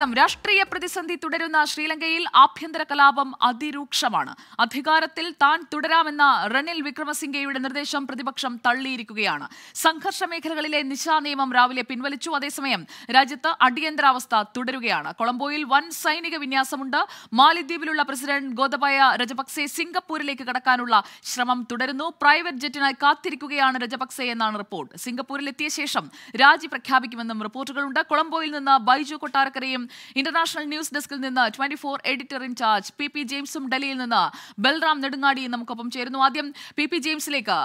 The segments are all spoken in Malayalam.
രാഷ്ട്രീയ പ്രതിസന്ധി തുടരുന്ന ശ്രീലങ്കയിൽ ആഭ്യന്തര കലാപം അതിരൂക്ഷമാണ്. അധികാരത്തിൽ താൻ തുടരാമെന്ന റണിൽ വിക്രമസിംഗയുടെ നിർദ്ദേശം പ്രതിപക്ഷം തള്ളിയിരിക്കുകയാണ്. സംഘർഷ മേഖലകളിലെ നിശാ നിയമം രാവിലെ പിൻവലിച്ചു. അതേസമയം രാജ്യത്ത് അടിയന്തരാവസ്ഥ തുടരുകയാണ്. കൊളംബോയിൽ വൻ സൈനിക വിന്യാസമുണ്ട്. മാലിദ്വീപിലുള്ള പ്രസിഡന്റ് ഗോതബായ രജപക്സെ സിംഗപ്പൂരിലേക്ക് കടക്കാനുള്ള ശ്രമം തുടരുന്നു. പ്രൈവറ്റ് ജെറ്റിനായി കാത്തിരിക്കുകയാണ് രജപക്സെ എന്നാണ് റിപ്പോർട്ട്. സിംഗപ്പൂരിൽ എത്തിയ ശേഷം രാജി പ്രഖ്യാപിക്കുമെന്നും റിപ്പോർട്ടുകളുണ്ട്. കൊളംബോയിൽ നിന്ന് ബൈജു കൊട്ടാരക്കരയും ഇന്റർനാഷണൽ ന്യൂസ് ഡെസ്കിൽ നിന്ന് twenty four editor in charge P P ജെയിംസും ഡൽഹിയിൽ നിന്ന് ബൽറാം നെടുങ്ങാടിയും നമുക്കൊപ്പം ചേരുന്നു. ആദ്യം P P ജെയിംസിലേക്ക്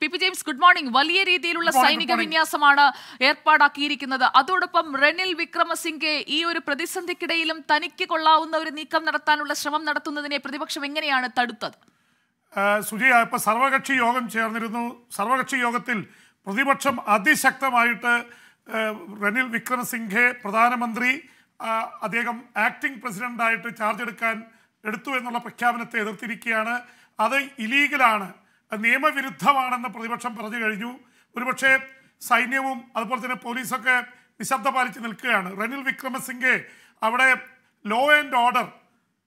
P P James good morning വലിയ രീതിയിലുള്ള സൈനിക വിന്യാസമാണ് ഏർപ്പാടാക്കിയിരിക്കുന്നത്. അതോടൊപ്പം റെനിൽ വിക്രമസിംഗെ ഈ ഒരു പ്രതിസന്ധിക്കിടയിലും തനിക്ക് കൊള്ളാവുന്ന ഒരു നീക്കം നടത്താനുള്ള ശ്രമം നടത്തുന്നതിനെ പ്രതിപക്ഷം എങ്ങനെയാണ് തടുത്തത്? സുജയ ഇപ്പൊ സർവകക്ഷി യോഗം ചേർന്നിരുന്നു. സർവകക്ഷി യോഗത്തിൽ പ്രതിപക്ഷം അതിശക്തമായിട്ട് റെനിൽ വിക്രമസിംഘെ പ്രധാനമന്ത്രി അദ്ദേഹം ആക്ടിംഗ് പ്രസിഡന്റായിട്ട് ചാർജ് എടുക്കാൻ എടുത്തു എന്നുള്ള പ്രഖ്യാപനത്തെ എതിർത്തിരിക്കുകയാണ്. അത് ഇലീഗലാണ് നിയമവിരുദ്ധമാണെന്ന് പ്രതിപക്ഷം പറഞ്ഞു കഴിഞ്ഞു. ഒരുപക്ഷെ സൈന്യവും അതുപോലെ തന്നെ പോലീസൊക്കെ നിശബ്ദ പാലിച്ച് നിൽക്കുകയാണ്. റനിൽ വിക്രമസിംഗെ അവിടെ ലോ ആൻഡ് ഓർഡർ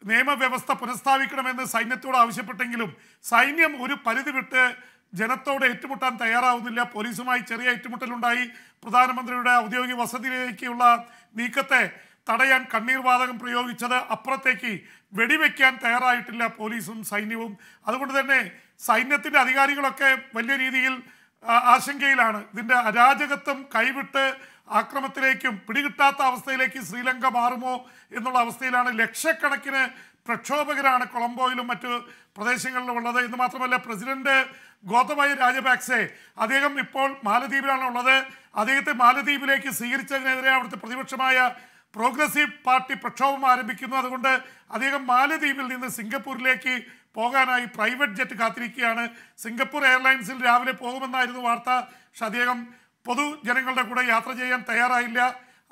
നിയമവ്യവസ്ഥ പുനഃസ്ഥാപിക്കണമെന്ന് സൈന്യത്തോട് ആവശ്യപ്പെട്ടെങ്കിലും സൈന്യം ഒരു പരിധി വിട്ട് ജനത്തോട് ഏറ്റുമുട്ടാൻ തയ്യാറാവുന്നില്ല. പോലീസുമായി ചെറിയ ഏറ്റുമുട്ടലുണ്ടായി. പ്രധാനമന്ത്രിയുടെ ഔദ്യോഗിക വസതിയിലേക്കുള്ള നീക്കത്തെ തടയാൻ കണ്ണീർ വാതകം പ്രയോഗിച്ചത് അപ്പുറത്തേക്ക് വെടിവെക്കാൻ തയ്യാറായിട്ടില്ല പോലീസും സൈന്യവും. അതുകൊണ്ട് തന്നെ സൈന്യത്തിന്റെ അധികാരികളൊക്കെ വലിയ രീതിയിൽ ആശങ്കയിലാണ്. ഇതിന്റെ അരാജകത്വം കൈവിട്ട് ആക്രമത്തിലേക്കും പിടികിട്ടാത്ത അവസ്ഥയിലേക്ക് ശ്രീലങ്ക മാറുമോ എന്നുള്ള അവസ്ഥയിലാണ് ലക്ഷക്കണക്കിന് പ്രക്ഷോഭകരാണ് കൊളംബോയിലും മറ്റ് പ്രദേശങ്ങളിലും ഉള്ളത്. എന്ന് മാത്രമല്ല പ്രസിഡന്റ് ഗോതബായ രാജപാക്സെ അദ്ദേഹം ഇപ്പോൾ മാലദ്വീപിലാണ് ഉള്ളത്. അദ്ദേഹത്തെ മാലദ്വീപിലേക്ക് സ്വീകരിച്ചതിനെതിരെ അവിടുത്തെ പ്രതിപക്ഷമായ പ്രോഗ്രസീവ് പാർട്ടി പ്രക്ഷോഭം ആരംഭിക്കുന്നു. അതുകൊണ്ട് അദ്ദേഹം മാലദ്വീപിൽ നിന്ന് സിംഗപ്പൂരിലേക്ക് പോകാനായി പ്രൈവറ്റ് ജെറ്റ് കാത്തിരിക്കുകയാണ്. സിംഗപ്പൂർ എയർലൈൻസിൽ രാവിലെ പോകുമെന്നായിരുന്നു വാർത്ത. പക്ഷെ അദ്ദേഹം പൊതുജനങ്ങളുടെ കൂടെ യാത്ര ചെയ്യാൻ തയ്യാറായില്ല.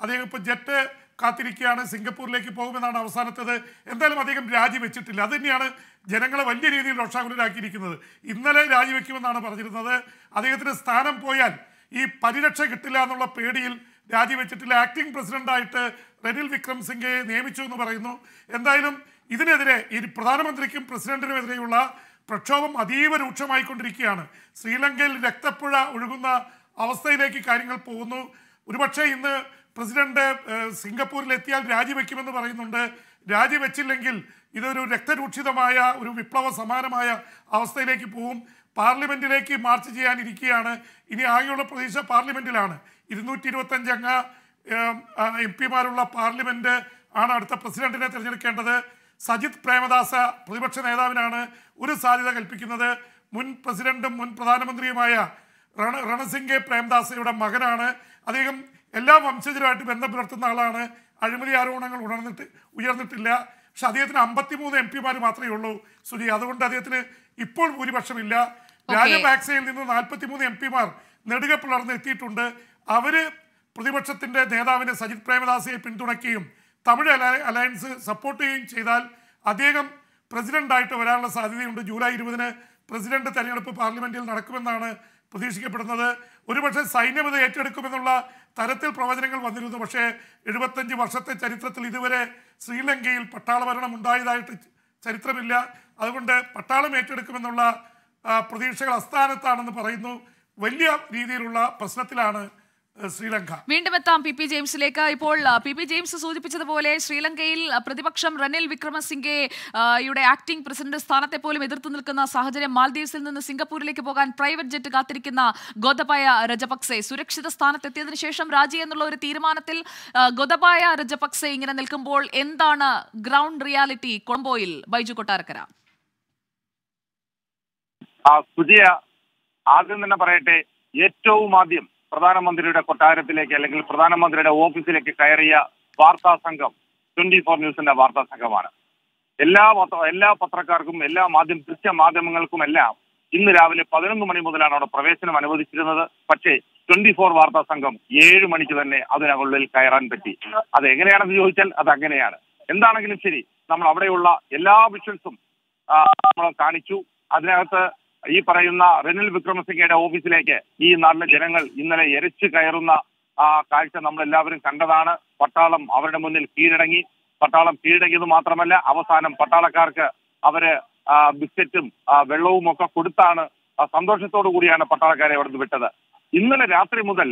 അദ്ദേഹം ഇപ്പോൾ ജെറ്റ് കാത്തിരിക്കുകയാണ്. സിംഗപ്പൂരിലേക്ക് പോകുമെന്നാണ് അവസാനത്തത്. എന്തായാലും അദ്ദേഹം രാജിവെച്ചിട്ടില്ല. അത് തന്നെയാണ് ജനങ്ങളെ വലിയ രീതിയിൽ രോഷാകുലരാക്കിയിരിക്കുന്നത്. ഇന്നലെ രാജിവെക്കുമെന്നാണ് പറഞ്ഞിരുന്നത്. അദ്ദേഹത്തിന് സ്ഥാനം പോയാൽ ഈ പരിരക്ഷ കിട്ടില്ല എന്നുള്ള പേടിയിൽ രാജിവെച്ചിട്ടില്ല ആക്ടിംഗ് പ്രസിഡന്റായിട്ട് റെനിൽ വിക്രം സിംഗെ നിയമിച്ചു എന്ന് പറയുന്നു. എന്തായാലും ഇതിനെതിരെ ഈ പ്രധാനമന്ത്രിക്കും പ്രസിഡന്റിനുമെതിരെയുള്ള പ്രക്ഷോഭം അതീവ രൂക്ഷമായിക്കൊണ്ടിരിക്കുകയാണ്. ശ്രീലങ്കയിൽ രക്തപ്പുഴ ഒഴുകുന്ന അവസ്ഥയിലേക്ക് കാര്യങ്ങൾ പോകുന്നു. ഒരുപക്ഷെ ഇന്ന് പ്രസിഡന്റ് സിംഗപ്പൂരിൽ എത്തിയാൽ രാജിവെക്കുമെന്ന് പറയുന്നുണ്ട്. രാജിവെച്ചില്ലെങ്കിൽ ഇതൊരു രക്തരൂക്ഷിതമായ ഒരു വിപ്ലവ സമാനമായ അവസ്ഥയിലേക്ക് പോകും പാർലമെന്റിലേക്ക് മാർച്ച് ചെയ്യാനിരിക്കുകയാണ്. ഇനി ആകെയുള്ള പ്രതീക്ഷ പാർലമെന്റിലാണ്. ഇരുന്നൂറ്റി അംഗ എം പിമാരുള്ള പാർലമെന്റ് ആണ് അടുത്ത പ്രസിഡന്റിനെ തിരഞ്ഞെടുക്കേണ്ടത്. സജിത് പ്രേമദാസ പ്രതിപക്ഷ നേതാവിനാണ് ഒരു സാധ്യത കൽപ്പിക്കുന്നത്. മുൻ പ്രസിഡന്റും മുൻ പ്രധാനമന്ത്രിയുമായ രണ രണസിംഗെ പ്രേംദാസയുടെ മകനാണ്. അദ്ദേഹം എല്ലാ വംശജരുമായിട്ട് ബന്ധം പുലർത്തുന്ന ആളാണ്. അഴിമതി ആരോപണങ്ങൾ ഉണർന്നിട്ട് ഉയർന്നിട്ടില്ല. പക്ഷെ അദ്ദേഹത്തിന് അമ്പത്തിമൂന്ന് എം പിമാർ മാത്രമേ ഉള്ളൂ സുജി. അതുകൊണ്ട് അദ്ദേഹത്തിന് ഇപ്പോൾ ഭൂരിപക്ഷമില്ല. രാജപാക്സയിൽ നിന്ന് നാൽപ്പത്തിമൂന്ന് എം പിമാർ നെടുക പിളർന്ന് എത്തിയിട്ടുണ്ട്. അവർ പ്രതിപക്ഷത്തിന്റെ നേതാവിനെ സജിത് പ്രേമദാസിയെ പിന്തുണയ്ക്കുകയും തമിഴ് അലയൻസ് സപ്പോർട്ട് ചെയ്യുകയും ചെയ്താൽ അദ്ദേഹം പ്രസിഡന്റായിട്ട് വരാനുള്ള സാധ്യതയുണ്ട്. ജൂലൈ ഇരുപതിന് പ്രസിഡന്റ് തെരഞ്ഞെടുപ്പ് പാർലമെന്റിൽ നടക്കുമെന്നാണ് പ്രതീക്ഷിക്കപ്പെടുന്നത്. ഒരുപക്ഷെ സൈന്യം ഇത് ഏറ്റെടുക്കുമെന്നുള്ള തരത്തിൽ പ്രവചനങ്ങൾ വന്നിരുന്നു. പക്ഷേ എഴുപത്തഞ്ച് വർഷത്തെ ചരിത്രത്തിൽ ഇതുവരെ ശ്രീലങ്കയിൽ പട്ടാള ഭരണം ഉണ്ടായതായിട്ട് ചരിത്രമില്ല. അതുകൊണ്ട് പട്ടാളം ഏറ്റെടുക്കുമെന്നുള്ള പ്രതീക്ഷകൾ അസ്ഥാനത്താണെന്ന് പറയുന്നു. വലിയ രീതിയിലുള്ള പ്രശ്നത്തിലാണ് ശ്രീലങ്ക. വീണ്ടും എത്താം പി പി ജെയിംസിലേക്ക്. ഇപ്പോൾ പി പി ജെയിംസ് സൂചിപ്പിച്ചതുപോലെ ശ്രീലങ്കയിൽ പ്രതിപക്ഷം റനിൽ വിക്രമസിംഗെ ആ, യുടെ ആക്ടിംഗ് പ്രസിഡന്റ് സ്ഥാനത്തെ പോലും എതിർത്തു നിൽക്കുന്ന സാഹചര്യം മാൽദീവ്സിൽ നിന്ന് സിംഗപ്പൂരിലേക്ക് പോകാൻ പ്രൈവറ്റ് ജെറ്റ് കാത്തിരിക്കുന്ന ഗോതബായ രജപക്സെ സുരക്ഷിത സ്ഥാനത്തെത്തിയതിനു ശേഷം രാജി എന്നുള്ള ഒരു തീരുമാനത്തിൽ ഗോതബായ രജപക്സെ ഇങ്ങനെ നിൽക്കുമ്പോൾ എന്താണ് ഗ്രൗണ്ട് റിയാലിറ്റി കൊളംബോയിൽ? ബൈജു കൊട്ടാരക്കര. പുതിയ ആദ്യം തന്നെ പറയട്ടെ ഏറ്റവും ആദ്യം പ്രധാനമന്ത്രിയുടെ കൊട്ടാരത്തിലേക്ക് അല്ലെങ്കിൽ പ്രധാനമന്ത്രിയുടെ ഓഫീസിലേക്ക് കയറിയ വാർത്താ സംഘം ട്വന്റി ഫോർ ന്യൂസിന്റെ വാർത്താ സംഘമാണ്. എല്ലാ എല്ലാ പത്രക്കാർക്കും എല്ലാ മാധ്യമ ദൃശ്യ മാധ്യമങ്ങൾക്കും എല്ലാം ഇന്ന് രാവിലെ പതിനൊന്ന് മണി മുതലാണ് അവിടെ പ്രവേശനം അനുവദിച്ചിരുന്നത്. പക്ഷേ ട്വന്റി ഫോർ വാർത്താ സംഘം ഏഴ് മണിക്ക് തന്നെ അതിനുള്ളിൽ കയറാൻ പറ്റി. അത് എങ്ങനെയാണെന്ന് ചോദിച്ചാൽ അത് അങ്ങനെയാണ്. എന്താണെങ്കിലും ശരി നമ്മൾ അവിടെയുള്ള എല്ലാ വിഷ്വൽസും നമ്മൾ കാണിച്ചു. അതിനകത്ത് ഈ പറയുന്ന റെനിൽ വിക്രമസിംഗയുടെ ഓഫീസിലേക്ക് ഈ നാട്ടിലെ ജനങ്ങൾ ഇന്നലെ എരച്ചു കയറുന്ന ആ കാഴ്ച നമ്മൾ എല്ലാവരും കണ്ടതാണ്. പട്ടാളം അവരുടെ മുന്നിൽ കീഴടങ്ങി. പട്ടാളം കീഴടങ്ങിയത് മാത്രമല്ല അവസാനം പട്ടാളക്കാർക്ക് അവർ ബിസ്ക്കറ്റും വെള്ളവും ഒക്കെ കൊടുത്താണ് സന്തോഷത്തോടു കൂടിയാണ് പട്ടാളക്കാരെ അവിടുന്ന് വിട്ടത്. ഇന്നലെ രാത്രി മുതൽ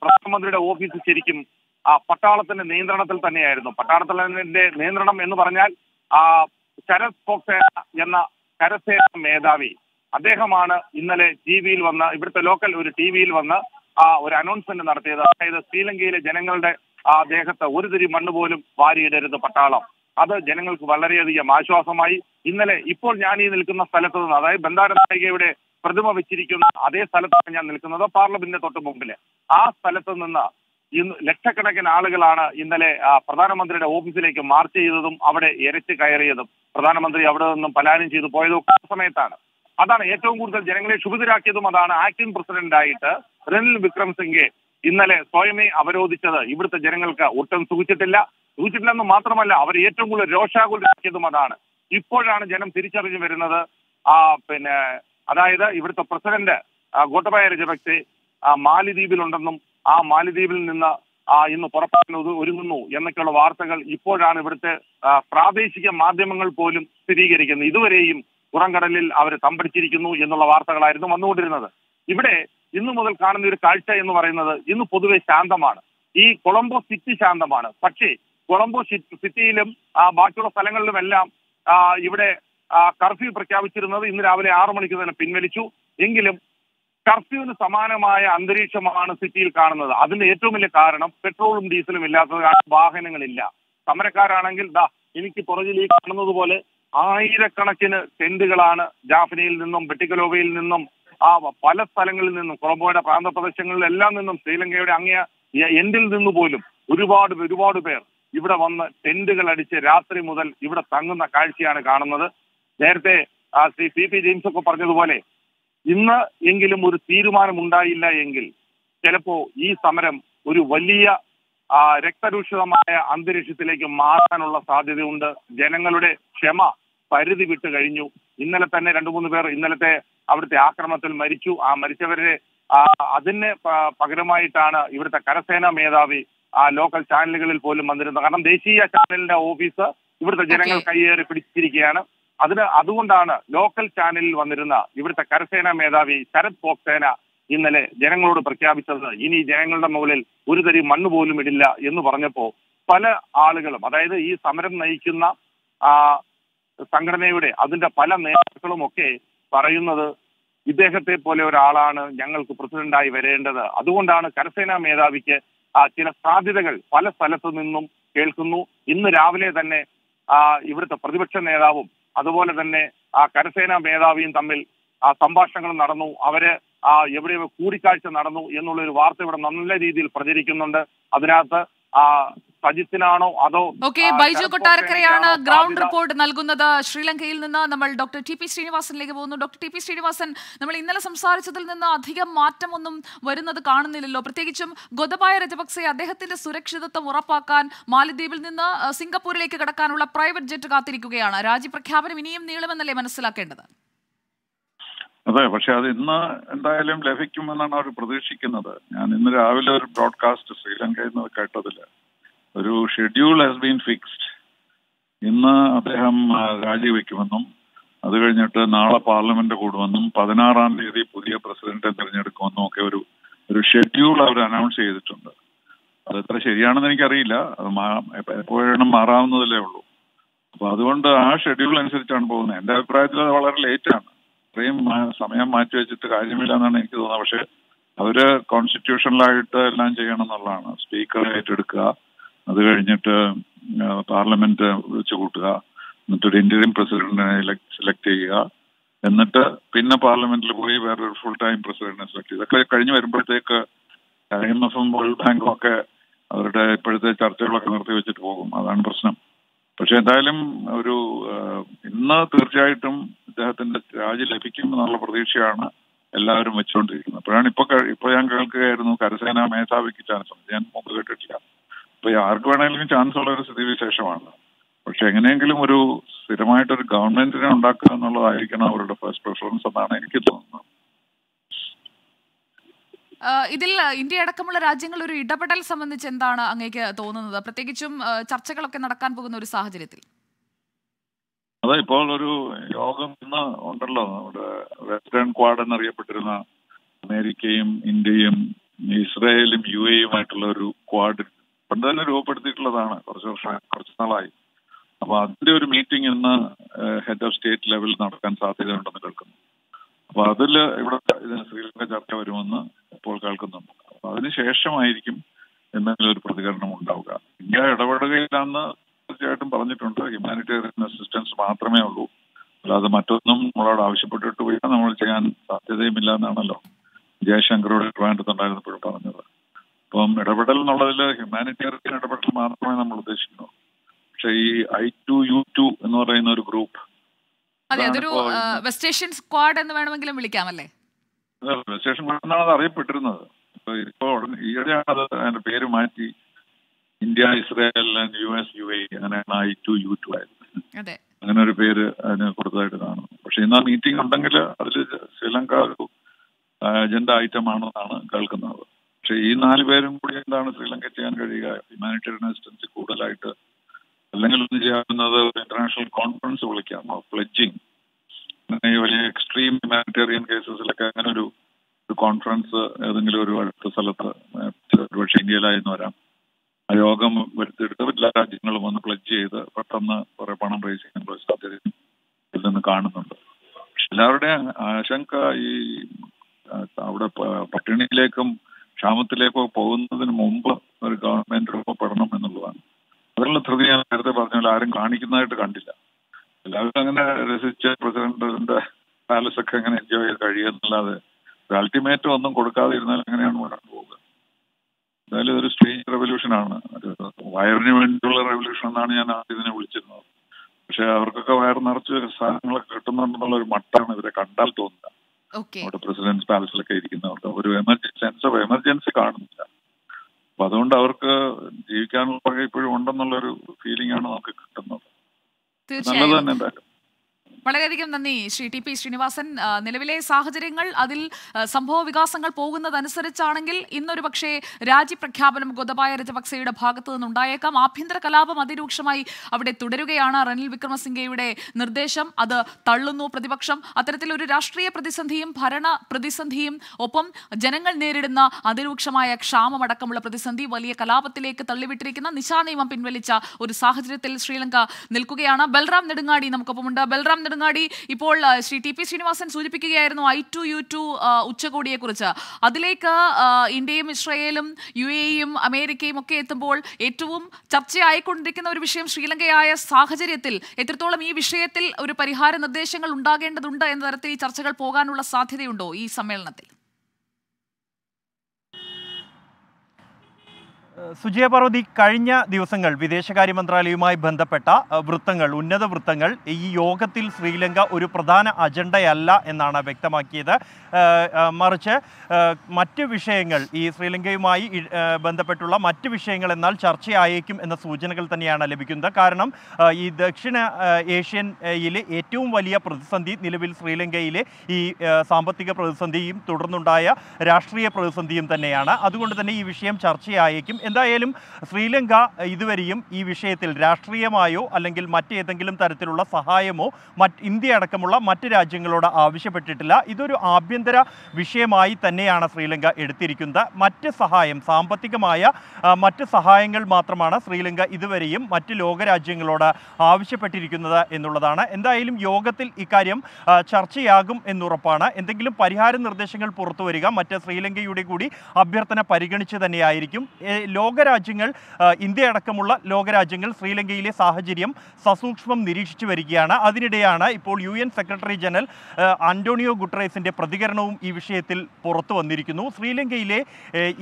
പ്രധാനമന്ത്രിയുടെ ഓഫീസ് ശരിക്കും ആ പട്ടാളത്തിന്റെ നിയന്ത്രണത്തിൽ തന്നെയായിരുന്നു. പട്ടാളത്തിന്റെ നിയന്ത്രണം എന്ന് പറഞ്ഞാൽ ശരത് പോക്സേന എന്ന കരസേന മേധാവി അദ്ദേഹമാണ് ഇന്നലെ ടി വിയിൽ വന്ന ഇവിടുത്തെ ലോക്കൽ ഒരു ടി വിയിൽ വന്ന് ആ ഒരു അനൗൺസ്മെന്റ് നടത്തിയത്. അതായത് ശ്രീലങ്കയിലെ ജനങ്ങളുടെ ആ ദേഹത്ത് ഒരു തിരി മണ്ണ് പോലും വാരിയിടരുത് പട്ടാളം. അത് ജനങ്ങൾക്ക് വളരെയധികം ആശ്വാസമായി. ഇന്നലെ ഇപ്പോൾ ഞാൻ ഈ നിൽക്കുന്ന സ്ഥലത്ത് നിന്ന് അതായത് ബന്ധാരനായികയുടെ പ്രതിമ വെച്ചിരിക്കുന്ന അതേ സ്ഥലത്താണ് ഞാൻ നിൽക്കുന്നത് പാർലമെന്റിന്റെ തൊട്ട് മുമ്പിൽ ആ സ്ഥലത്ത് നിന്ന് ഇന്ന് ലക്ഷക്കണക്കിന് ആളുകളാണ് ഇന്നലെ പ്രധാനമന്ത്രിയുടെ ഓഫീസിലേക്ക് മാർച്ച് ചെയ്തതും അവിടെ ഇരച്ച് കയറിയതും പ്രധാനമന്ത്രി അവിടെ നിന്നും പലായനം ചെയ്തു പോയതും ആ സമയത്താണ്. അതാണ് ഏറ്റവും കൂടുതൽ ജനങ്ങളെ ക്ഷുഭിതരാക്കിയതും അതാണ് ആക്ടിംഗ് പ്രസിഡന്റായിട്ട് റനിൽ വിക്രം സിംഗെ ഇന്നലെ സ്വയമേ അവരോധിച്ചത്. ഇവിടുത്തെ ജനങ്ങൾക്ക് ഒട്ടും സുഖിച്ചിട്ടില്ല. സുഖിച്ചിട്ടില്ലെന്ന് മാത്രമല്ല അവർ ഏറ്റവും കൂടുതൽ രോഷാകുലരാക്കിയതും അതാണ്. ഇപ്പോഴാണ് ജനം തിരിച്ചറിഞ്ഞു വരുന്നത്. ആ പിന്നെ അതായത് ഇവിടുത്തെ പ്രസിഡന്റ് ഗോട്ടബായ രജപക്സെ ആ, മാലിദ്വീപിലുണ്ടെന്നും ആ മാലിദ്വീപിൽ നിന്ന് ആ ഇന്ന് പുറപ്പെടുന്നത് ഒരു- ഒരുങ്ങുന്നു എന്നൊക്കെയുള്ള വാർത്തകൾ ഇപ്പോഴാണ് ഇവിടുത്തെ പ്രാദേശിക മാധ്യമങ്ങൾ പോലും സ്ഥിരീകരിക്കുന്നത്. ഇതുവരെയും പുറംകടലിൽ അവർ സംഭരിച്ചിരിക്കുന്നു എന്നുള്ള വാർത്തകളായിരുന്നു വന്നുകൊണ്ടിരുന്നത്. ഇവിടെ ഇന്നു മുതൽ കാണുന്ന ഒരു കാഴ്ച എന്ന് പറയുന്നത് ഇന്ന് പൊതുവെ ശാന്തമാണ്. ഈ കൊളംബോ സിറ്റി ശാന്തമാണ്. പക്ഷേ കൊളംബോ സിറ്റിയിലും ബാക്കിയുള്ള സ്ഥലങ്ങളിലുമെല്ലാം ഇവിടെ കർഫ്യൂ പ്രഖ്യാപിച്ചിരുന്നത് ഇന്ന് രാവിലെ ആറു മണിക്ക് തന്നെ പിൻവലിച്ചു. എങ്കിലും കർഫ്യൂവിന് സമാനമായ അന്തരീക്ഷമാണ് സിറ്റിയിൽ കാണുന്നത്. അതിന്റെ ഏറ്റവും വലിയ കാരണം പെട്രോളും ഡീസലും ഇല്ലാത്തത് കാരണം വാഹനങ്ങളില്ല. സമരക്കാരാണെങ്കിൽ ദാ എനിക്ക് പുറകിൽ ഈ കാണുന്നത് പോലെ ആയിരക്കണക്കിന് ടെന്റുകളാണ് ജാഫ്നയിൽ നിന്നും ബെട്ടിക്കലോവയിൽ നിന്നും ആ പല സ്ഥലങ്ങളിൽ നിന്നും കൊളംബോയുടെ പ്രാന്തപ്രദേശങ്ങളിലെല്ലാം നിന്നും ശ്രീലങ്കയുടെ അങ്ങേ എൻഡിൽ നിന്ന് പോലും ഒരുപാട് ഒരുപാട് പേർ ഇവിടെ വന്ന് ടെന്റുകൾ അടിച്ച് രാത്രി മുതൽ ഇവിടെ തങ്ങുന്ന കാഴ്ചയാണ് കാണുന്നത്. നേരത്തെ ശ്രീ പി പി ജെയിംസ് ഒക്കെ പറഞ്ഞതുപോലെ ഇന്ന് എങ്കിലും ഒരു തീരുമാനം ഉണ്ടായില്ല എങ്കിൽ ചിലപ്പോ ഈ സമരം ഒരു വലിയ രക്തരൂഷിതമായ അന്തരീക്ഷത്തിലേക്ക് മാറാനുള്ള സാധ്യതയുണ്ട്. ജനങ്ങളുടെ ക്ഷമ പരിധി വിട്ട് കഴിഞ്ഞു. ഇന്നലെ തന്നെ രണ്ടു മൂന്ന് പേർ ഇന്നലത്തെ അവിടുത്തെ ആക്രമണത്തിൽ മരിച്ചു. ആ മരിച്ചവരെ അതിന് പകരമായിട്ടാണ് ഇവിടുത്തെ കരസേനാ മേധാവി ആ ലോക്കൽ ചാനലുകളിൽ പോലും വന്നിരുന്നത്. കാരണം ദേശീയ ചാനലിന്റെ ഓഫീസ് ഇവിടുത്തെ ജനങ്ങൾ കൈയേറി കയ്യേറി പിടിച്ചിരിക്കുകയാണ്. അതിന് അതുകൊണ്ടാണ് ലോക്കൽ ചാനലിൽ വന്നിരുന്ന ഇവിടുത്തെ കരസേനാ മേധാവി ശരത് പോക്സേന ഇന്നലെ ജനങ്ങളോട് പ്രഖ്യാപിച്ചത് ഇനി ജനങ്ങളുടെ മുകളിൽ ഒരു തരി മണ്ണ് പോലും ഇടില്ല എന്ന് പറഞ്ഞപ്പോ പല ആളുകളും അതായത് ഈ സമരം നയിക്കുന്ന ആ സംഘടനയുടെ അതിന്റെ പല നേതാക്കളും ഒക്കെ പറയുന്നത് ഇദ്ദേഹത്തെ പോലെ ഒരാളാണ് ഞങ്ങൾക്ക് പ്രസിഡന്റായി വരേണ്ടത്. അതുകൊണ്ടാണ് കരസേനാ മേധാവിക്ക് ചില സാധ്യതകൾ പല സ്ഥലത്തു നിന്നും കേൾക്കുന്നു. ഇന്ന് രാവിലെ തന്നെ ഇവിടുത്തെ പ്രതിപക്ഷ നേതാവും അതുപോലെ തന്നെ ആ കരസേനാ മേധാവിയും തമ്മിൽ ആ സംഭാഷണങ്ങൾ നടന്നു. അവർ ആ എവിടെയോ കൂടിക്കാഴ്ച നടന്നു എന്നുള്ള ഒരു വാർത്ത ഇവിടെ നല്ല രീതിയിൽ പ്രചരിക്കുന്നുണ്ട്. അതിനകത്ത് ആ സജിത്തിനാണോ അതോ ഓക്കെ ബൈജു കൊട്ടാരക്കരയാണ് ഗ്രൗണ്ട് റിപ്പോർട്ട് നൽകുന്നത് ശ്രീലങ്കയിൽ നിന്ന് നമ്മൾ ഡോക്ടർ ടി പി ശ്രീനിവാസനിലേക്ക് പോകുന്നു. ഡോക്ടർ ടി പി ശ്രീനിവാസൻ നമ്മൾ ഇന്നലെ സംസാരിച്ചതിൽ നിന്ന് അധികം മാറ്റമൊന്നും വരുന്നത് കാണുന്നില്ലല്ലോ. പ്രത്യേകിച്ചും ഗൊതബായ രജപക്സെ അദ്ദേഹത്തിന്റെ സുരക്ഷിതത്വം ഉറപ്പാക്കാൻ മാലിദ്വീപിൽ നിന്ന് സിംഗപ്പൂരിലേക്ക് കടക്കാനുള്ള പ്രൈവറ്റ് ജെറ്റ് കാത്തിരിക്കുകയാണ്. രാജ്യപ്രഖ്യാപനം ഇനിയും നീളുമെന്നല്ലേ മനസ്സിലാക്കേണ്ടത്? അതെ പക്ഷെ അത് ഇന്ന് എന്തായാലും ലഭിക്കുമെന്നാണ് അവർ പ്രതീക്ഷിക്കുന്നത്. ഞാൻ ഇന്ന് രാവിലെ ഒരു ബ്രോഡ്കാസ്റ്റ് ശ്രീലങ്കയിൽ നിന്ന് കേട്ടതിൽ ഒരു ഷെഡ്യൂൾ ഹാസ് ബീൻ ഫിക്സ്ഡ് ഇന്ന് അദ്ദേഹം രാജിവെക്കുമെന്നും അത് കഴിഞ്ഞിട്ട് നാളെ പാർലമെന്റ് കൂടുമെന്നും പതിനാറാം തീയതി പുതിയ പ്രസിഡന്റിനെ തിരഞ്ഞെടുക്കുമെന്നും ഒക്കെ ഒരു ഒരു ഷെഡ്യൂൾ അവർ അനൗൺസ് ചെയ്തിട്ടുണ്ട്. അത് എത്ര ശരിയാണെന്ന് എനിക്കറിയില്ല. അത് എപ്പോഴും മാറാവുന്നതല്ലേ ഉള്ളൂ. അപ്പൊ അതുകൊണ്ട് ആ ഷെഡ്യൂൾ അനുസരിച്ചാണ് പോകുന്നത്. എന്റെ അഭിപ്രായത്തിൽ അത് വളരെ ലേറ്റ് ആണ്. ഇത്രയും സമയം മാറ്റി വെച്ചിട്ട് കാര്യമില്ല എന്നാണ് എനിക്ക് തോന്നുന്നത്. പക്ഷെ അവർ കോൺസ്റ്റിറ്റ്യൂഷണലായിട്ട് എല്ലാം ചെയ്യണം എന്നുള്ളതാണ്. സ്പീക്കറെ ഏറ്റെടുക്കുക. അത് കഴിഞ്ഞിട്ട് പാർലമെന്റ് വിളിച്ചു കൂട്ടുക എന്നിട്ടൊരു ഇന്ത്യൻ പ്രസിഡന്റിനെ സെലക്ട് ചെയ്യുക. എന്നിട്ട് പിന്നെ പാർലമെന്റിൽ പോയി വേറൊരു ഫുൾ ടൈം പ്രസിഡന്റിനെ സെലക്ട് ചെയ്യുക. ഇതൊക്കെ കഴിഞ്ഞ് വരുമ്പോഴത്തേക്ക് ഐ എം എഫും വേൾഡ് ബാങ്കും ഒക്കെ അവരുടെ ഇപ്പോഴത്തെ ചർച്ചകളൊക്കെ നിർത്തി വെച്ചിട്ട് പോകും. അതാണ് പ്രശ്നം. പക്ഷെ എന്തായാലും ഒരു ഇന്ന് തീർച്ചയായിട്ടും ഇദ്ദേഹത്തിന്റെ രാജി ലഭിക്കും എന്നുള്ള പ്രതീക്ഷയാണ് എല്ലാവരും വെച്ചുകൊണ്ടിരിക്കുന്നത്. അപ്പോഴാണ് ഇപ്പൊ ഇപ്പൊ ഞാൻ കേൾക്കുകയായിരുന്നു കരസേന മേധാവിക്ക് ചാൻസ് ഞാൻ മുമ്പ് കേട്ടിട്ടില്ല. അപ്പൊ ആർക്ക് വേണമെങ്കിലും ചാൻസ് ഉള്ള ഒരു സ്ഥിതിവിശേഷമാണ്. പക്ഷെ എങ്ങനെയെങ്കിലും ഒരു സ്ഥിരമായിട്ടൊരു ഗവൺമെന്റിനെ ഉണ്ടാക്കുക എന്നുള്ളതായിരിക്കണം അവരുടെ ഫസ്റ്റ് പ്രിഫറൻസ് എന്നാണ് എനിക്ക് തോന്നുന്നത്. ഇതിൽ ഇന്ത്യ അടക്കമുള്ള രാജ്യങ്ങൾ ഒരു ഇടപെടൽ സംബന്ധിച്ച് എന്താണ് അങ്ങേക്ക് തോന്നുന്നത്? പ്രത്യേകിച്ചും ചർച്ചകളൊക്കെ നടക്കാൻ പോകുന്ന ഒരു സാഹചര്യത്തിൽ. അതെ ഇപ്പോൾ ഒരു യോഗം ഇന്ന് ഉണ്ടല്ലോ. നമ്മുടെ വെസ്റ്റേൺ ക്വാഡ് എന്നറിയപ്പെട്ടിരുന്ന അമേരിക്കയും ഇന്ത്യയും ഇസ്രായേലും യു എയുമായിട്ടുള്ള ഒരു ക്വാഡ് പണ്ട് തന്നെ രൂപപ്പെടുത്തിയിട്ടുള്ളതാണ്. കുറച്ച് വർഷം കുറച്ച് നാളായി. അപ്പൊ അതിന്റെ ഒരു മീറ്റിംഗ് ഇന്ന് ഹെഡ് ഓഫ് സ്റ്റേറ്റ് ലെവൽ നടക്കാൻ സാധ്യതയുണ്ടെന്ന് കേൾക്കുന്നു. അപ്പൊ അതിൽ ഇവിടെ ഇതിന് ശ്രീലങ്ക ചർച്ച വരുമെന്ന് ഇപ്പോൾ കേൾക്കുന്നുണ്ട്. അപ്പൊ അതിനുശേഷമായിരിക്കും എന്തെങ്കിലും ഒരു പ്രതികരണം ഉണ്ടാവുക. ഇന്ത്യ ഇടപെടുകയില്ലെന്ന് തീർച്ചയായിട്ടും പറഞ്ഞിട്ടുണ്ട്. ഹ്യൂമാനിറ്റേറിയൻ അസിസ്റ്റൻസ് മാത്രമേ ഉള്ളൂ. അല്ലാതെ മറ്റൊന്നും നമ്മളോട് ആവശ്യപ്പെട്ടിട്ട് പോയി നമ്മൾ ചെയ്യാൻ സാധ്യതയുമില്ല എന്നാണല്ലോ ജയശങ്കറോട് ട്രിവാൻഡ്രത്തുണ്ടായിരുന്നപ്പോഴും പറഞ്ഞത്. അപ്പം ഇടപെടൽ എന്നുള്ളതിൽ ഹ്യൂമാനിറ്റേറിയൻ ഇടപെടൽ മാത്രമേ നമ്മൾ ഉദ്ദേശിക്കുന്നു പക്ഷെ ഈ ഐ ടു യു ടു എന്ന് പറയുന്ന ഒരു ഗ്രൂപ്പ് അതെ അതൊരു അതാണ് ആ, ഇപ്പോൾ വെസ്റ്റ് ഏഷ്യൻ സ്ക്വാഡ് എന്ന് വേണമെങ്കിലും വിളിക്കാമല്ലേ? രജിസ്ട്രേഷൻ എന്നാണ് അത് അറിയപ്പെട്ടിരുന്നത്. ഇപ്പൊ ഇപ്പൊ ഈയിടെയാണ് അത് അതിന്റെ പേര് മാറ്റി. India Israel and U S U A അങ്ങനെയാണ് ഐ ടു യു ടു ആയത്. അങ്ങനെ ഒരു പേര് അതിന് കൊടുത്തതായിട്ട് കാണുന്നു. പക്ഷെ ഇന്ന് മീറ്റിംഗ് ഉണ്ടെങ്കിൽ അതിൽ ശ്രീലങ്ക ഒരു അജണ്ട ഐറ്റം ആണെന്നാണ് കേൾക്കുന്നത്. പക്ഷെ ഈ നാല് പേരും കൂടി എന്താണ് ശ്രീലങ്ക ചെയ്യാൻ കഴിയുക? ഹ്യൂമാനിറ്റേറിയൻ അസിസ്റ്റൻസ് കൂടുതലായിട്ട് അല്ലെങ്കിൽ ഒന്ന് ചെയ്യാവുന്നത് ഇന്റർനാഷണൽ കോൺഫറൻസ് വിളിക്കാം പ്ലഡ്ജിങ് അങ്ങനെ വലിയ എക്സ്ട്രീം ഹ്യൂമാനിറ്റേറിയൻ കേസസിലൊക്കെ അങ്ങനെ ഒരു കോൺഫറൻസ് ഏതെങ്കിലും ഒരു അടുത്ത സ്ഥലത്ത് ഒരുപക്ഷെ ഇന്ത്യയിലായിരുന്നു വരാം. ആ യോഗം വരുത്തിയെടുത്ത് എല്ലാ രാജ്യങ്ങളും ഒന്ന് പ്ലഡ്ജ് ചെയ്ത് പെട്ടെന്ന് കുറെ പണം റേസ് ചെയ്യാനുള്ള സാധ്യത ഇതിൽ നിന്ന് കാണുന്നുണ്ട്. എല്ലാവരുടെയും ആശങ്ക ഈ അവിടെ പട്ടിണിയിലേക്കും ക്ഷാമത്തിലേക്കും പോകുന്നതിന് മുമ്പ് ഒരു ഗവൺമെന്റ് രൂപപ്പെടണം എന്നുള്ളതാണ്. അതിനുള്ള ധൃതി ഞാൻ നേരത്തെ പറഞ്ഞ പോലെ ആരും കാണിക്കുന്നതായിട്ട് കണ്ടില്ല. എല്ലാവരും അങ്ങനെ രസിച്ച് പ്രസിഡന്റിന്റെ പാലസ് ഒക്കെ അങ്ങനെ എൻജോയ് ചെയ്ത് കഴിയുന്നല്ലാതെ ഒരു അൾട്ടിമേറ്റം ഒന്നും കൊടുക്കാതെ ഇരുന്നാൽ അങ്ങനെയാണ് മുന്നോട്ട് പോകുക? എന്തായാലും ഇതൊരു സ്റ്റേജ് റെവല്യൂഷൻ ആണ്. ഒരു വയറിന് വേണ്ടിയുള്ള റെവല്യൂഷൻ എന്നാണ് ഞാൻ ആദ്യം ഇതിനെ വിളിച്ചിരുന്നത്. പക്ഷെ അവർക്കൊക്കെ വയർ നിറച്ച് സാധനങ്ങളൊക്കെ കിട്ടുന്നുണ്ടെന്നുള്ള ഒരു മട്ടാണ് ഇവരെ കണ്ടാൽ തോന്നുക. അവിടെ പ്രസിഡന്റ് പാലസിലൊക്കെ ഇരിക്കുന്നവർക്ക് ഒരു എമർജൻസി സെൻസ് ഓഫ് എമർജൻസി കാണുന്നില്ല. അപ്പൊ അതുകൊണ്ട് അവർക്ക് ജീവിക്കാനുള്ള വക ഇപ്പോഴും ഉണ്ടെന്നുള്ളൊരു ഫീലിംഗ് ആണ് നമുക്ക് കിട്ടുന്നത്. നല്ലത് തന്നെ എന്തായാലും. വളരെയധികം നന്ദി. ശ്രീ ടി പി ശ്രീനിവാസൻ നിലവിലെ സാഹചര്യങ്ങൾ അതിൽ സംഭവ വികാസങ്ങൾ പോകുന്നതനുസരിച്ചാണെങ്കിൽ ഇന്നൊരു പക്ഷേ രാജ്യപ്രഖ്യാപനം ഗോതബായ രജപക്സെയുടെ ഭാഗത്തു നിന്നുണ്ടായേക്കാം. ആഭ്യന്തര കലാപം അതിരൂക്ഷമായി അവിടെ തുടരുകയാണ് റനിൽ വിക്രമസിംഗയുടെ നിർദ്ദേശം. അത് തള്ളുന്നു പ്രതിപക്ഷം. അത്തരത്തിലൊരു രാഷ്ട്രീയ പ്രതിസന്ധിയും ഭരണ പ്രതിസന്ധിയും ഒപ്പം ജനങ്ങൾ നേരിടുന്ന അതിരൂക്ഷമായ ക്ഷാമമടക്കമുള്ള പ്രതിസന്ധി വലിയ കലാപത്തിലേക്ക് തള്ളിവിട്ടിരിക്കുന്ന നിശാ നിയമം പിൻവലിച്ച ഒരു സാഹചര്യത്തിൽ ശ്രീലങ്ക നിൽക്കുകയാണ്. ബൽറാം നെടുങ്ങാടി നമുക്കൊപ്പമുണ്ട്. ബൽറാം നെടുങ്ങാടി. ഇപ്പോൾ ശ്രീ ടി പി ശ്രീനിവാസൻ സൂചിപ്പിക്കുകയായിരുന്നു ഐ ടു യു ടു ഉച്ചകോടിയെ കുറിച്ച് അതിലേക്ക് ഇന്ത്യയും ഇസ്രയേലും യു എയും അമേരിക്കയും ഒക്കെ എത്തുമ്പോൾ ഏറ്റവും ചർച്ചയായിക്കൊണ്ടിരിക്കുന്ന ഒരു വിഷയം ശ്രീലങ്കയായ സാഹചര്യത്തിൽ എത്രത്തോളം ഈ വിഷയത്തിൽ ഒരു പരിഹാര നിർദ്ദേശങ്ങൾ ഉണ്ടാകേണ്ടതുണ്ട് എന്ന തരത്തിൽ ഈ ചർച്ചകൾ പോകാനുള്ള സാധ്യതയുണ്ടോ ഈ സമ്മേളനത്തിൽ? സുജയ പാർവതി കഴിഞ്ഞ ദിവസങ്ങൾ വിദേശകാര്യ മന്ത്രാലയവുമായി ബന്ധപ്പെട്ട വൃത്തങ്ങൾ ഉന്നത വൃത്തങ്ങൾ ഈ യോഗത്തിൽ ശ്രീലങ്ക ഒരു പ്രധാന അജണ്ടയല്ല എന്നാണ് വ്യക്തമാക്കിയത്. മറിച്ച് മറ്റ് വിഷയങ്ങൾ ഈ ശ്രീലങ്കയുമായി ബന്ധപ്പെട്ടുള്ള മറ്റ് വിഷയങ്ങൾ എന്നാൽ ചർച്ചയായേക്കും എന്ന സൂചനകൾ തന്നെയാണ് ലഭിക്കുന്നത്. കാരണം ഈ ദക്ഷിണ ഏഷ്യയിലെ ഏറ്റവും വലിയ പ്രതിസന്ധി നിലവിൽ ശ്രീലങ്കയിലെ ഈ സാമ്പത്തിക പ്രതിസന്ധിയും തുടർന്നുണ്ടായ രാഷ്ട്രീയ പ്രതിസന്ധിയും തന്നെയാണ്. അതുകൊണ്ട് തന്നെ ഈ വിഷയം ചർച്ചയായേക്കും എന്തായാലും ശ്രീലങ്ക ഇതുവരെയും ഈ വിഷയത്തിൽ രാഷ്ട്രീയമായോ അല്ലെങ്കിൽ മറ്റേതെങ്കിലും തരത്തിലുള്ള സഹായമോ മറ്റ് ഇന്ത്യ അടക്കമുള്ള മറ്റ് രാജ്യങ്ങളോട് ആവശ്യപ്പെട്ടിട്ടില്ല. ഇതൊരു ആഭ്യന്തര വിഷയമായി തന്നെയാണ് ശ്രീലങ്ക എടുത്തിരിക്കുന്നത്. മറ്റ് സഹായം സാമ്പത്തികമായ മറ്റ് സഹായങ്ങൾ മാത്രമാണ് ശ്രീലങ്ക ഇതുവരെയും മറ്റ് ലോകരാജ്യങ്ങളോട് ആവശ്യപ്പെട്ടിരിക്കുന്നത് എന്നുള്ളതാണ്. എന്തായാലും യോഗത്തിൽ ഇക്കാര്യം ചർച്ചയാകും എന്നുറപ്പാണ്. എന്തെങ്കിലും പരിഹാര നിർദ്ദേശങ്ങൾ പുറത്തു വരിക മറ്റ് ശ്രീലങ്കയുടെ കൂടി അഭ്യർത്ഥന പരിഗണിച്ച് തന്നെയായിരിക്കും. ലോകരാജ്യങ്ങൾ ഇന്ത്യയടക്കമുള്ള ഇന്ത്യ അടക്കമുള്ള ലോകരാജ്യങ്ങൾ ശ്രീലങ്കയിലെ സാഹചര്യം സസൂക്ഷ്മം നിരീക്ഷിച്ചു വരികയാണ്. അതിനിടെയാണ് ഇപ്പോൾ U N secretary general Antonio Antonio ഗുട്ടറേസിന്റെ പ്രതികരണവും ഈ വിഷയത്തിൽ പുറത്തു വന്നിരിക്കുന്നു. ശ്രീലങ്കയിലെ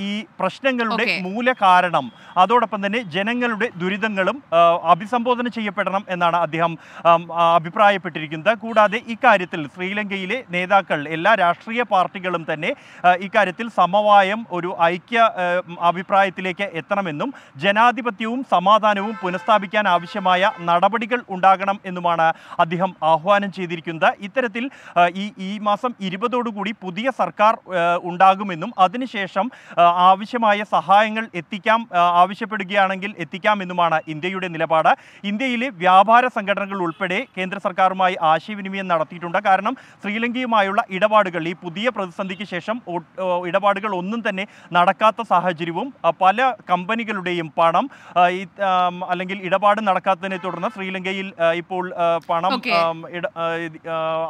ഈ പ്രശ്നങ്ങളുടെ മൂല മൂലകാരണം അതോടൊപ്പം തന്നെ ജനങ്ങളുടെ ദുരിതങ്ങളും അഭിസംബോധന ചെയ്യപ്പെടണം എന്നാണ് അദ്ദേഹം അഭിപ്രായപ്പെട്ടിരിക്കുന്നത്. കൂടാതെ ഇക്കാര്യത്തിൽ ശ്രീലങ്കയിലെ നേതാക്കൾ എല്ലാ രാഷ്ട്രീയ പാർട്ടികളും തന്നെ ഇക്കാര്യത്തിൽ സമവായം ഒരു ഐക്യ അഭിപ്രായത്തിലേക്ക് പ്രതിസന്ധിയിലേക്ക് എത്തണമെന്നും ജനാധിപത്യവും സമാധാനവും പുനഃസ്ഥാപിക്കാൻ ആവശ്യമായ നടപടികൾ ഉണ്ടാകണം എന്നുമാണ് അദ്ദേഹം ആഹ്വാനം ചെയ്തിരിക്കുന്നത്. ഇത്തരത്തിൽ ഈ ഈ മാസം ഇരുപതോടുകൂടി പുതിയ സർക്കാർ ഉണ്ടാകുമെന്നും അതിനുശേഷം ആവശ്യമായ സഹായങ്ങൾ എത്തിക്കാം ആവശ്യപ്പെടുകയാണെങ്കിൽ എത്തിക്കാമെന്നുമാണ് ഇന്ത്യയുടെ നിലപാട്. ഇന്ത്യയിലെ വ്യാപാര സംഘടനകൾ ഉൾപ്പെടെ കേന്ദ്ര സർക്കാരുമായി ആശയവിനിമയം നടത്തിയിട്ടുണ്ട്. കാരണം ശ്രീലങ്കയുമായുള്ള ഇടപാടുകൾ ഈ പുതിയ പ്രതിസന്ധിക്ക് ശേഷം ഇടപാടുകൾ ഒന്നും തന്നെ നടക്കാത്ത സാഹചര്യവും പല കമ്പനികളുടെയും പണം അല്ലെങ്കിൽ ഇടപാട് നടക്കാത്തതിനെ തുടർന്ന് ശ്രീലങ്കയിൽ ഇപ്പോൾ പണം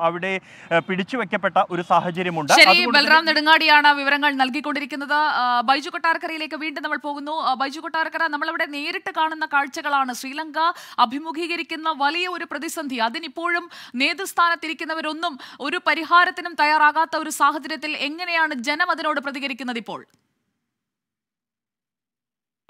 അവിടെ പിടിച്ചു വെക്കപ്പെട്ട ഒരു സാഹചര്യമുണ്ട്. ബൽറാം നെടുങ്ങാടിയാണ് വിവരങ്ങൾ നൽകിക്കൊണ്ടിരിക്കുന്നത്. ബൈജു കൊട്ടാരക്കരയിലേക്ക് വീണ്ടും നമ്മൾ പോകുന്നു. ബൈജു കൊട്ടാരക്കര നമ്മളിവിടെ നേരിട്ട് കാണുന്ന കാഴ്ചകളാണ്. ശ്രീലങ്ക അഭിമുഖീകരിക്കുന്ന വലിയ ഒരു പ്രതിസന്ധി. അതിനിപ്പോഴും നേതൃസ്ഥാനത്തിരിക്കുന്നവരൊന്നും ഒരു പരിഹാരത്തിനും തയ്യാറാകാത്ത ഒരു സാഹചര്യത്തിൽ എങ്ങനെയാണ് ജനം അതിനോട് പ്രതികരിക്കുന്നത് ഇപ്പോൾ?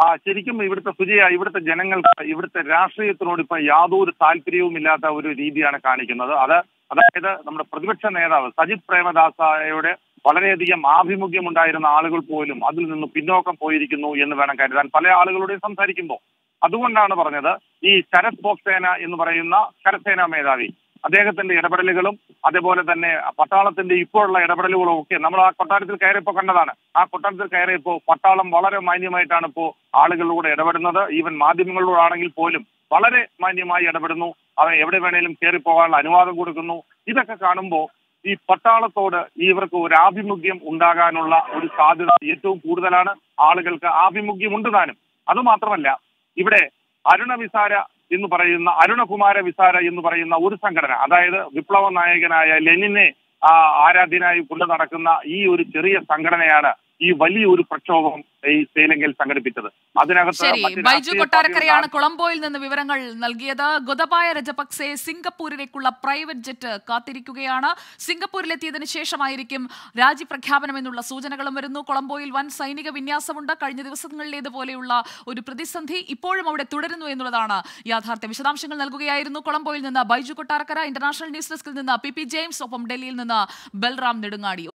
ആ ശരിക്കും ഇവിടുത്തെ സുജയ ഇവിടുത്തെ ജനങ്ങൾക്ക് ഇവിടുത്തെ രാഷ്ട്രീയത്തിനോട് ഇപ്പൊ യാതൊരു താല്പര്യവും ഇല്ലാത്ത ഒരു രീതിയാണ് കാണിക്കുന്നത്. അത് അതായത് നമ്മുടെ പ്രതിപക്ഷ നേതാവ് സജിത് പ്രേമദാസയുടെ വളരെയധികം ആഭിമുഖ്യം ഉണ്ടായിരുന്ന ആളുകൾ പോലും അതിൽ നിന്ന് പിന്നോക്കം പോയിരിക്കുന്നു എന്ന് വേണം കരുതാൻ പല ആളുകളോടും സംസാരിക്കുമ്പോൾ. അതുകൊണ്ടാണ് പറഞ്ഞത് ഈ ശരത് ബോക്സേന എന്ന് പറയുന്ന കരസേനാ മേധാവി. അദ്ദേഹത്തിന്റെ ഇടപെടലുകളും അതേപോലെ തന്നെ പട്ടാളത്തിന്റെ ഇപ്പോഴുള്ള ഇടപെടലുകളും ഒക്കെ നമ്മൾ ആ കൊട്ടാരത്തിൽ കയറിയപ്പോ കണ്ടതാണ്. ആ കൊട്ടാരത്തിൽ കയറിയപ്പോ പട്ടാളം വളരെ മാന്യമായിട്ടാണ് ഇപ്പോ ആളുകളിലൂടെ ഇടപെടുന്നത്. ഈവൻ മാധ്യമങ്ങളിലൂടാണെങ്കിൽ പോലും വളരെ മാന്യമായി ഇടപെടുന്നു. അവൻ എവിടെ വേണേലും കയറി പോകാനുള്ള അനുവാദം കൊടുക്കുന്നു. ഇതൊക്കെ കാണുമ്പോൾ ഈ പട്ടാളത്തോട് ഇവർക്ക് ഒരു ആഭിമുഖ്യം ഉണ്ടാകാനുള്ള ഒരു സാധ്യത ഏറ്റവും കൂടുതലാണ്. ആളുകൾക്ക് ആഭിമുഖ്യം ഉണ്ട് താനും അതുമാത്രമല്ല ഇവിടെ അരുണ വിസാര എന്ന് പറയുന്ന അരുണകുമാര വിസാര എന്ന് പറയുന്ന ഒരു സംഘടന അതായത് വിപ്ലവ നായകനായ ലെനിനെ ആരാധ്യനായി കൊണ്ടു നടക്കുന്ന ഈ ഒരു ചെറിയ സംഘടനയാണ് ഈ വലിയൊരു പ്രക്ഷോഭം ഈ ശ്രീലങ്കയിൽ സംഘടിപ്പിച്ചത്. അതിനകത്ത് ബൈജു കൊട്ടാരക്കരയാണ് കൊളംബോയിൽ നിന്ന് വിവരങ്ങൾ നൽകിയത്. ഗുതബായ രജപക്സെ സിംഗപ്പൂരിലേക്കുള്ള പ്രൈവറ്റ് ജെറ്റ് കാത്തിരിക്കുകയാണ്. സിംഗപ്പൂരിലെത്തിയതിനു ശേഷമായിരിക്കും രാജ്യപ്രഖ്യാപനം എന്നുള്ള സൂചനകളും വരുന്നു. കൊളംബോയിൽ വൻ സൈനിക വിന്യാസമുണ്ട്. കഴിഞ്ഞ ദിവസങ്ങളിലേതുപോലെയുള്ള ഒരു പ്രതിസന്ധി ഇപ്പോഴും അവിടെ തുടരുന്നു എന്നുള്ളതാണ് യാഥാർത്ഥ്യ വിശദാംശങ്ങൾ നൽകുകയായിരുന്നു കൊളംബോയിൽ നിന്ന് ബൈജു കൊട്ടാരക്കര ഇന്റർനാഷണൽ ന്യൂസ് ഡെസ്കിൽ നിന്ന് പി പി ജെയിംസ് ഒപ്പം ഡൽഹിയിൽ നിന്ന് ബൽറാം നെടുങ്ങാടി.